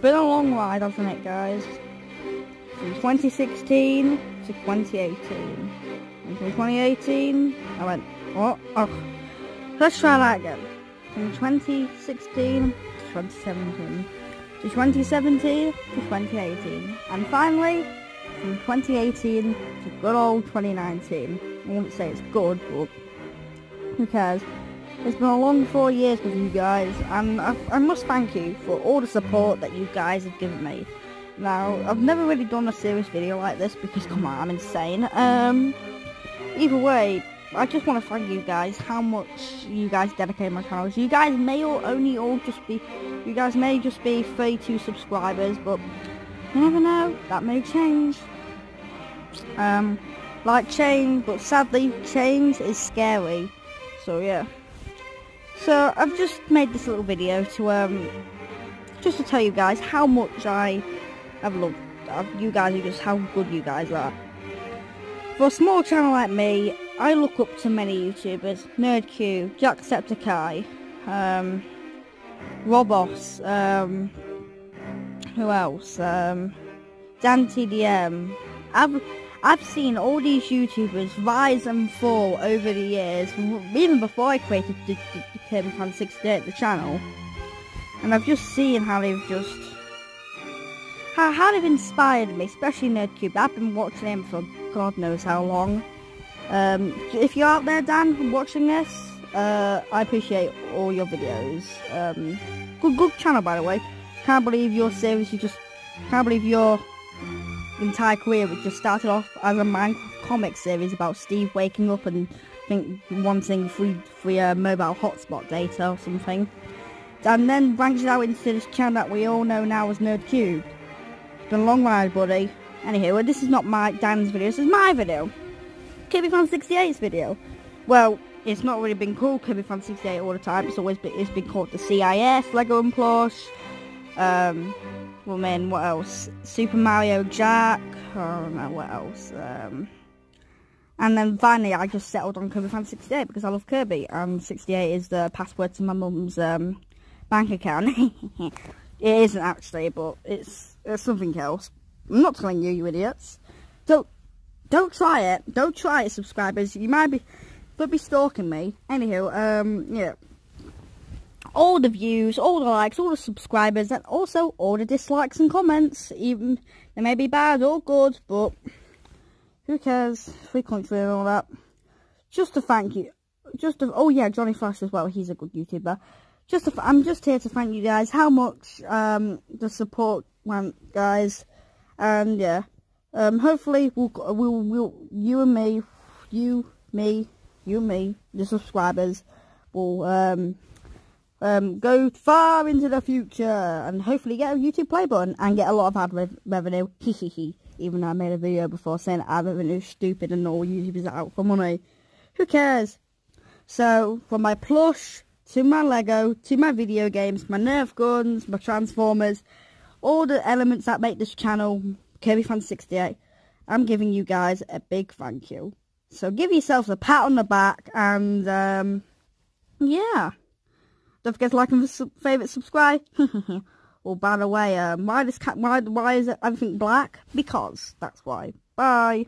been a long ride, hasn't it, guys? From 2016 to 2018. And from 2018, I went, what? Oh, let's try that again. From 2016 to 2017. To 2017 to 2018. And finally, from 2018 to good old 2019. I wouldn't say it's good, but who cares? It's been a long four years with you guys, and I, I, must thank you for all the support that you guys have given me. Now, I've never really done a serious video like this because, come on, I'm insane. Um, either way, I just want to thank you guys how much you guys dedicate my channel. You guys may all only all just be, you guys may just be 32 subscribers, but you never know, that may change. Um, like change, but sadly change is scary. So yeah. So I've just made this little video to um just to tell you guys how much I have loved you guys just how good you guys are. For a small channel like me, I look up to many YouTubers, NerdCube, Jacksepticeye, um, Robos, um, who else, um, DanTDM. I've I've seen all these YouTubers rise and fall over the years, even before I created Kirby Fan 68, the channel. And I've just seen how they've just... How, how they've inspired me, especially NerdCube. I've been watching him for God knows how long. Um, if you're out there, Dan, watching this, uh, I appreciate all your videos. Um, good, good channel, by the way. Can't believe your series, you just... Can't believe your entire career, which just started off as a Minecraft comic series about Steve waking up and think wanting free free uh, mobile hotspot data or something. And then branches out into this channel that we all know now as NerdCube. It's been a long ride, buddy. Anyway, well, this is not my Dan's video, this is my video. Kirby Fan 68's video. Well, it's not really been called Kirby Fan 68 all the time, it's always been, it's been called the CIS, Lego and Plush, um, Woman, what else? Super Mario Jack, I don't know what else. Um, and then finally I just settled on Kirby Fan 68 because I love Kirby and 68 is the password to my mum's um, bank account. it isn't actually, but it's, it's something else. I'm not telling you, you idiots. Don't, don't try it. Don't try it, subscribers. You might be, but be stalking me. Anywho, um, yeah all the views, all the likes, all the subscribers, and also all the dislikes and comments. Even they may be bad or good, but who cares? Free country and all that. Just to thank you. Just to, oh yeah, Johnny Flash as well. He's a good YouTuber. Just to, I'm just here to thank you guys how much um, the support went, guys. And yeah, um, hopefully we'll, we'll, we'll, you and me, you, me, you and me, the subscribers will um, um, go far into the future and hopefully get a YouTube play button and get a lot of ad re revenue. Even though I made a video before saying ad revenue is stupid and all YouTubers are out for money. Who cares? So, from my plush to my Lego to my video games, my Nerf guns, my Transformers, all the elements that make this channel, Kirby Fan 68, I'm giving you guys a big thank you. So give yourselves a pat on the back and, um, yeah. Don't forget to like and favourite, subscribe. oh, by the way, um, why, this why, why is everything black? Because, that's why. Bye.